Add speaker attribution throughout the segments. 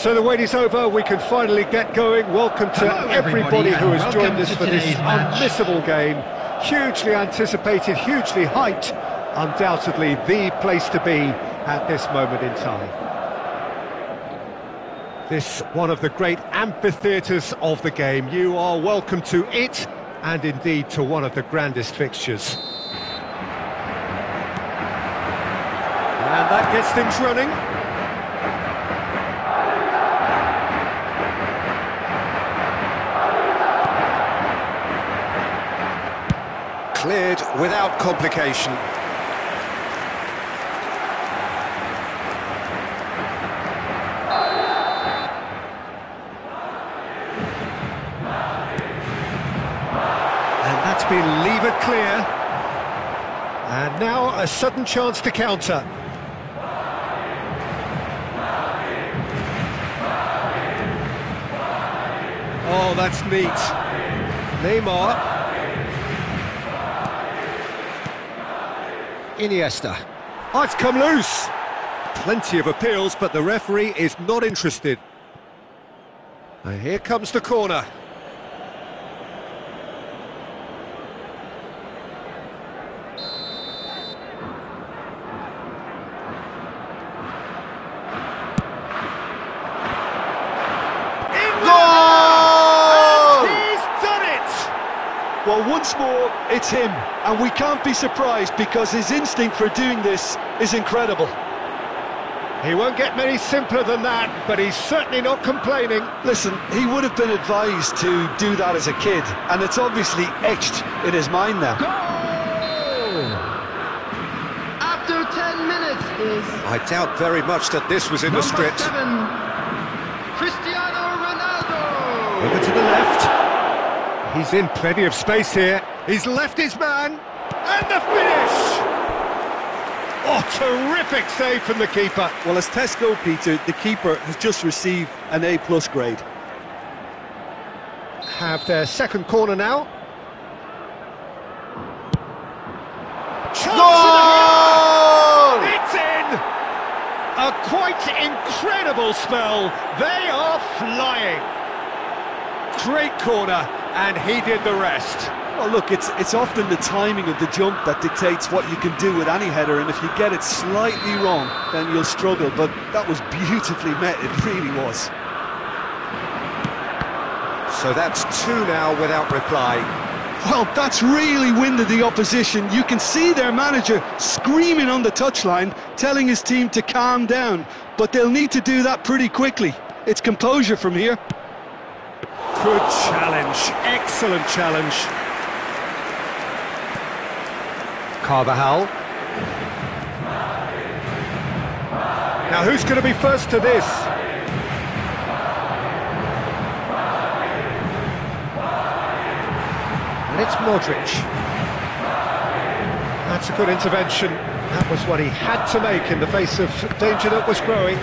Speaker 1: So the wait is over, we can finally get going. Welcome to
Speaker 2: Hello,
Speaker 1: everybody,
Speaker 2: everybody,
Speaker 1: who has joined us for this
Speaker 2: match.
Speaker 1: unmissable game. Hugely anticipated, hugely hyped, undoubtedly the place to be at this moment in time. This one of the great amphitheatres of the game. You are welcome to it, and indeed to one of the grandest fixtures. And that gets things running. Cleared without complication. And that's been levered clear. And now a sudden chance to counter. Oh, that's neat. Neymar. Iniesta. Oh, it's come loose. Plenty of appeals, but the referee is not interested. And here comes the corner.
Speaker 3: Goal!
Speaker 1: He's done it!
Speaker 3: Well, once more, it's him, and we can't be surprised because his instinct for doing this is incredible.
Speaker 1: He won't get many simpler than that, but he's certainly not complaining.
Speaker 3: Listen, he would have been advised to do that as a kid, and it's obviously etched in his mind now.
Speaker 2: After 10 minutes is
Speaker 1: I doubt very much that this was in the script.
Speaker 2: seven, Cristiano Ronaldo.
Speaker 1: Over to the left. He's in plenty of space here. He's left his man. And the finish! Oh, terrific save from the keeper.
Speaker 3: Well, as tests go, Peter, the keeper has just received an A-plus grade.
Speaker 1: Have their second corner now.
Speaker 3: Goal!
Speaker 1: It's in! A quite incredible spell. They are flying. Great corner, and he did the rest.
Speaker 3: Well, look, it's it's often the timing of the jump that dictates what you can do with any header, and if you get it slightly wrong, then you'll struggle. But that was beautifully met, it really was.
Speaker 1: So that's two now without reply.
Speaker 3: Well, that's really winded the opposition. You can see their manager screaming on the touchline, telling his team to calm down. But they'll need to do that pretty quickly. It's composure from here.
Speaker 1: Good challenge, excellent challenge. Carvajal. Now who's going to be first to this? And it's Modric. That's a good intervention. That was what he had to make in the face of danger that was growing.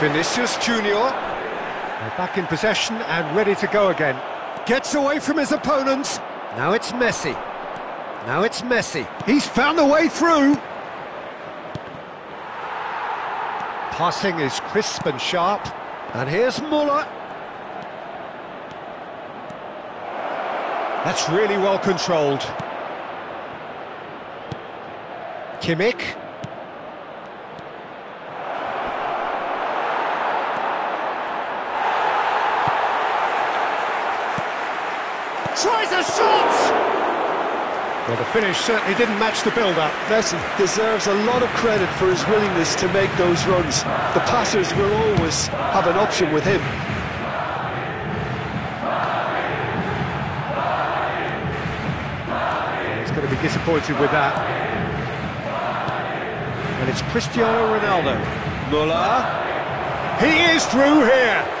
Speaker 1: Vinicius Junior back in possession and ready to go again. Gets away from his opponents. Now it's Messi. Now it's Messi. He's found a way through. Passing is crisp and sharp. And here's Muller. That's really well controlled. Kimmich. Tries a shot! Well, the finish certainly didn't match the build-up.
Speaker 3: Messi deserves a lot of credit for his willingness to make those runs. The passers will always have an option with him.
Speaker 1: He's going to be disappointed with that. And it's Cristiano Ronaldo. Muller. He is through here.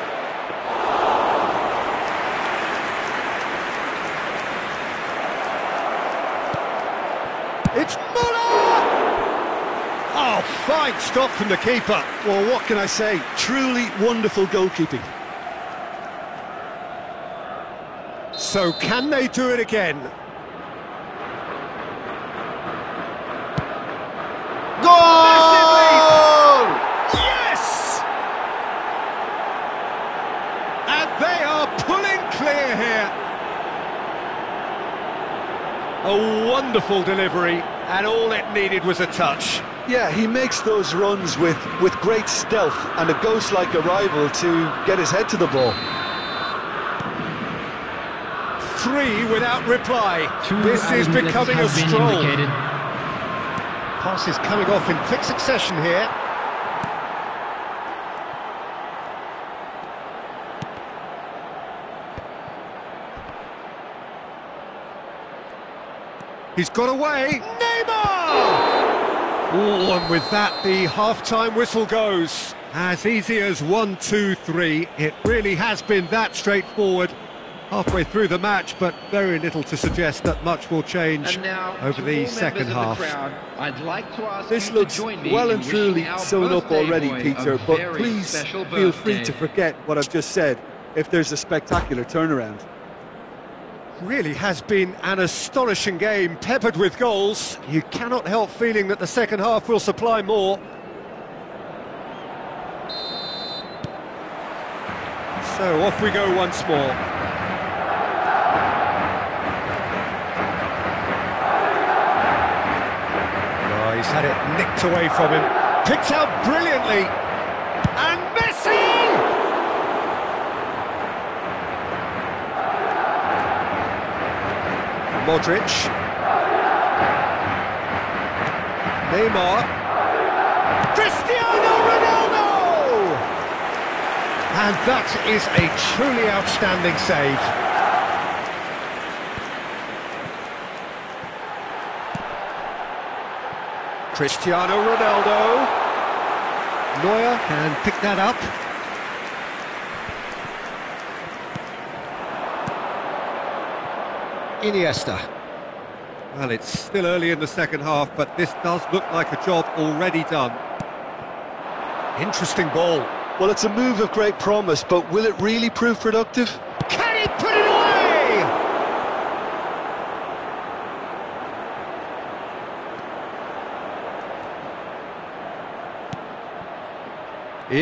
Speaker 1: Fine stop from the keeper.
Speaker 3: Well, what can I say? Truly wonderful goalkeeping.
Speaker 1: So can they do it again?
Speaker 3: Goal!
Speaker 1: Yes! And they are pulling clear here. A wonderful delivery, and all it needed was a touch.
Speaker 3: Yeah, he makes those runs with, with great stealth and a ghost-like arrival to get his head to the ball.
Speaker 1: Three without reply.
Speaker 4: Two
Speaker 1: this is becoming a
Speaker 4: have been
Speaker 1: stroll.
Speaker 4: indicated.
Speaker 1: Passes coming off in quick succession here. He's got away. Neymar! Oh, and with that, the half-time whistle goes. As easy as one, two, three. It really has been that straightforward. Halfway through the match, but very little to suggest that much will change
Speaker 2: now,
Speaker 1: over the second half.
Speaker 2: the crowd, I'd like to ask
Speaker 3: This looks well and truly sewn up already, Peter, but please feel free to forget what I've just said if there's a spectacular turnaround.
Speaker 1: Really has been an astonishing game, peppered with goals. You cannot help feeling that the second half will supply more. So off we go once more. Oh, he's had it nicked away from him. Picked out brilliantly. And Messi! Modric. Neymar. Cristiano Ronaldo! And that is a truly outstanding save. Cristiano Ronaldo. Neuer can pick that up. Iniesta. Well, it's still early in the second half, but this does look like a job already done. Interesting ball.
Speaker 3: Well, it's a move of great promise, but will it really prove productive?
Speaker 1: Can he put it away?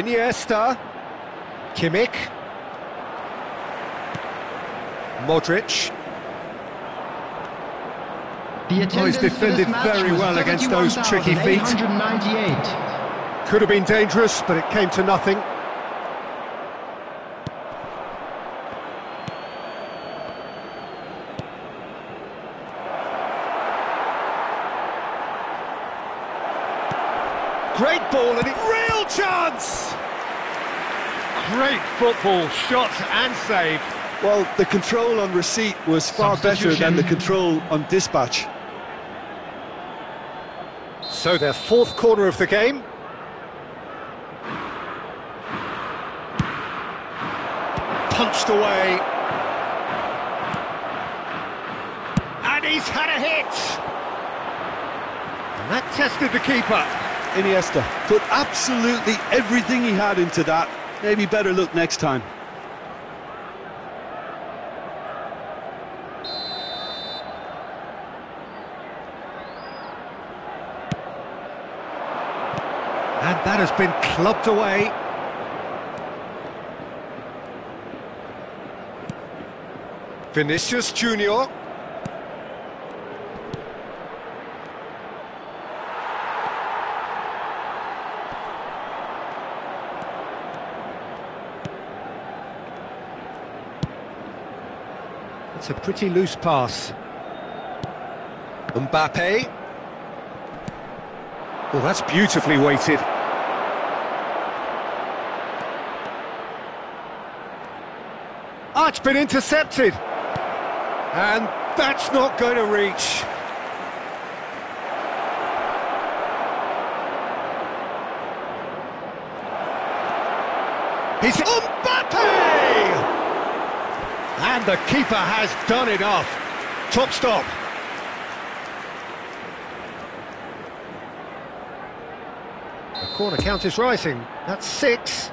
Speaker 1: Iniesta. Kimmich. Modric.
Speaker 2: The
Speaker 1: Oh, he's
Speaker 2: attendance for this
Speaker 1: defended very well against those tricky feet. Could have been dangerous, but it came to nothing. Great ball and it real chance. Great football, shot and save.
Speaker 3: Well, the control on receipt was far better than the control on dispatch.
Speaker 1: So their fourth corner of the game. Punched away. And he's had a hit. And that tested the keeper.
Speaker 3: Iniesta put absolutely everything he had into that. Maybe better look next time.
Speaker 1: That has been clubbed away. Vinicius Junior. It's a pretty loose pass. Mbappe. Well, that's beautifully weighted. It's been intercepted. And that's not going to reach. He's Mbappe! And the keeper has done enough. Top stop. The corner count is rising. That's six.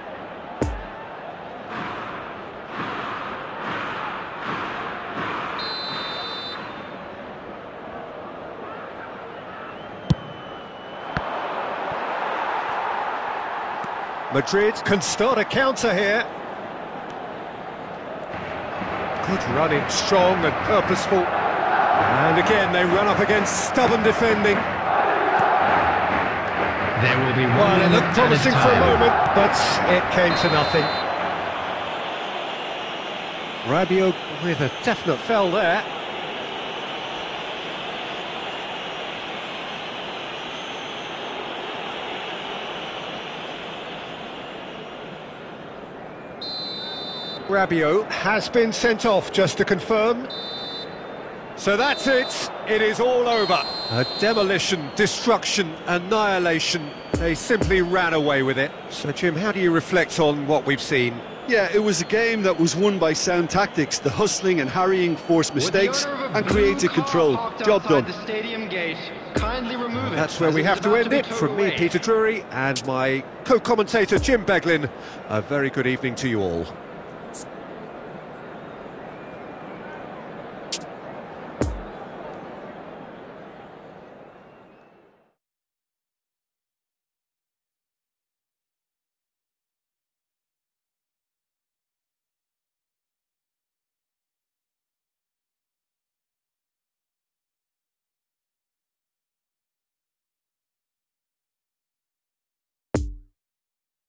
Speaker 1: Madrid can start a counter here. Good running, strong and purposeful. And again, they run up against stubborn defending.
Speaker 2: There will be one
Speaker 1: Well, it looked promising for a moment, but it came to nothing. Rabiot with a definite fell there. Rabiot has been sent off, just to confirm. So that's it. It is all over. A demolition, destruction, annihilation. They simply ran away with it. So, Jim, how do you reflect on what we've seen?
Speaker 3: Yeah, it was a game that was won by sound tactics. The hustling and harrying forced mistakes
Speaker 2: owner of a
Speaker 3: and created control. Job done.
Speaker 2: Gate. Kindly remove it,
Speaker 1: That's where we have to end
Speaker 2: be
Speaker 1: it. From me. Peter Drury, and my co-commentator, Jim Beglin. A very good evening to you all.